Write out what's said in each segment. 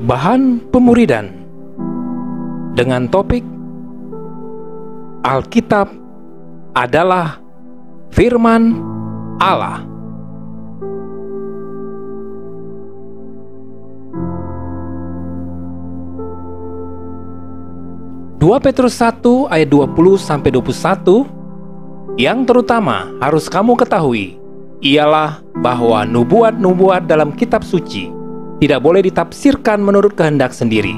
Bahan pemuridan dengan topik Alkitab adalah firman Allah. Dua Petrus 1 ayat 20 sampai 21 yang terutama harus kamu ketahui ialah bahwa nubuat-nubuat dalam kitab suci tidak boleh ditafsirkan menurut kehendak sendiri,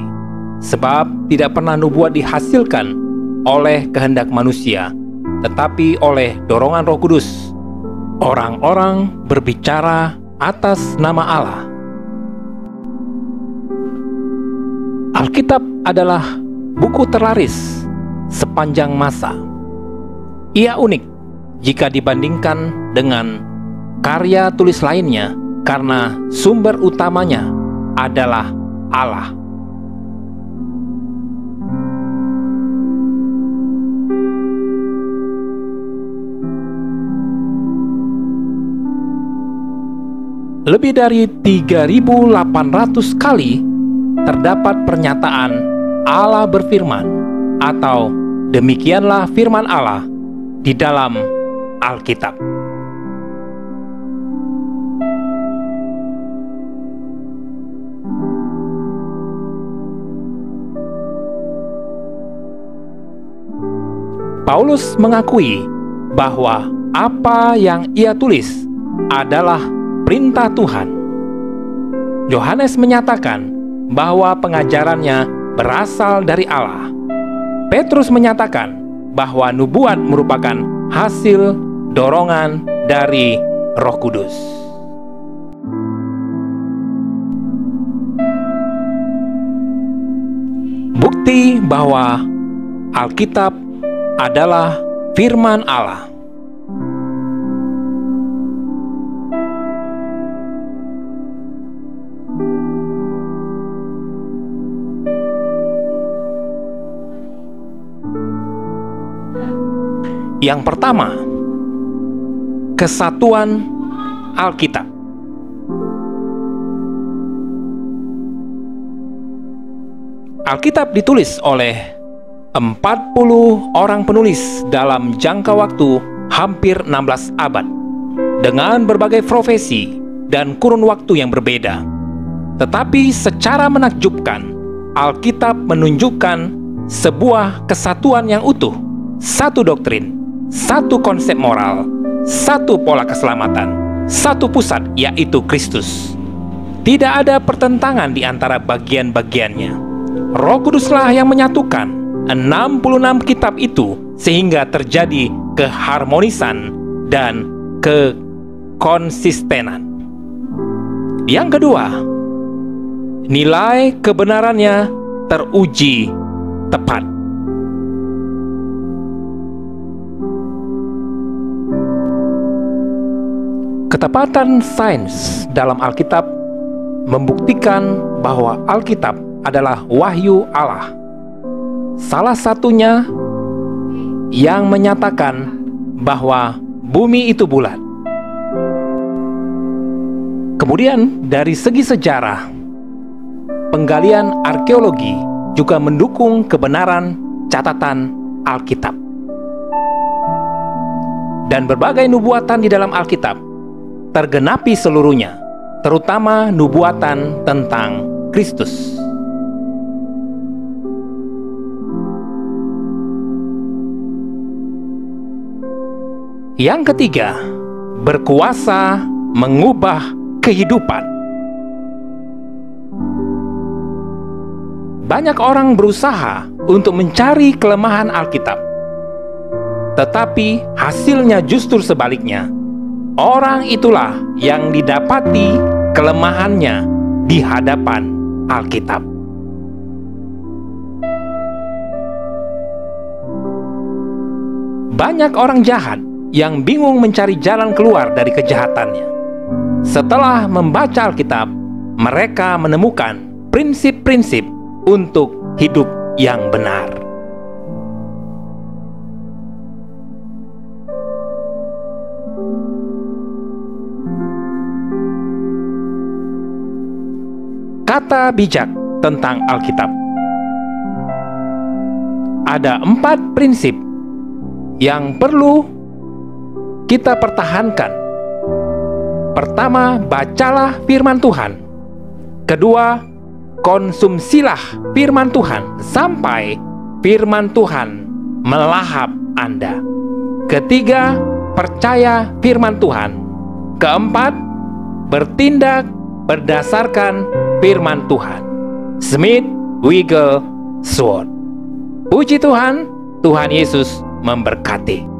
sebab tidak pernah nubuat dihasilkan oleh kehendak manusia, tetapi oleh dorongan Roh Kudus. Orang-orang berbicara atas nama Allah. Alkitab adalah buku terlaris sepanjang masa. Ia unik jika dibandingkan dengan karya tulis lainnya karena sumber utamanya adalah Allah. Lebih dari 3800 kali terdapat pernyataan Allah berfirman atau demikianlah firman Allah di dalam Alkitab. Paulus mengakui bahwa apa yang ia tulis adalah perintah Tuhan. Yohanes menyatakan bahwa pengajarannya berasal dari Allah. Petrus menyatakan bahwa nubuat merupakan hasil dorongan dari Roh Kudus. Bukti bahwa Alkitab adalah firman Allah. Yang pertama, kesatuan Alkitab. Alkitab ditulis oleh 40 orang penulis dalam jangka waktu hampir 16 abad dengan berbagai profesi dan kurun waktu yang berbeda. Tetapi secara menakjubkan, Alkitab menunjukkan sebuah kesatuan yang utuh, satu doktrin, satu konsep moral, satu pola keselamatan, satu pusat yaitu Kristus. Tidak ada pertentangan di antara bagian-bagiannya. Roh Kuduslah yang menyatukan 66 kitab itu sehingga terjadi keharmonisan dan kekonsistenan. Yang kedua, nilai kebenarannya teruji tepat. Ketepatan sains dalam Alkitab membuktikan bahwa Alkitab adalah wahyu Allah Salah satunya yang menyatakan bahwa bumi itu bulat. Kemudian, dari segi sejarah, penggalian arkeologi juga mendukung kebenaran catatan Alkitab. Dan berbagai nubuatan di dalam Alkitab tergenapi seluruhnya, terutama nubuatan tentang Kristus. Yang ketiga, berkuasa mengubah kehidupan. Banyak orang berusaha untuk mencari kelemahan Alkitab, tetapi hasilnya justru sebaliknya. Orang itulah yang didapati kelemahannya di hadapan Alkitab. Banyak orang jahat yang bingung mencari jalan keluar dari kejahatannya. Setelah membaca Alkitab, mereka menemukan prinsip-prinsip untuk hidup yang benar. Kata bijak tentang Alkitab. Ada empat prinsip yang perlu kita pertahankan. Pertama, bacalah firman Tuhan. Kedua, konsumsilah firman Tuhan sampai firman Tuhan melahap Anda. Ketiga, percaya firman Tuhan. Keempat, bertindak berdasarkan firman Tuhan. Smith Wiggle Sword. Puji Tuhan, Tuhan Yesus memberkati.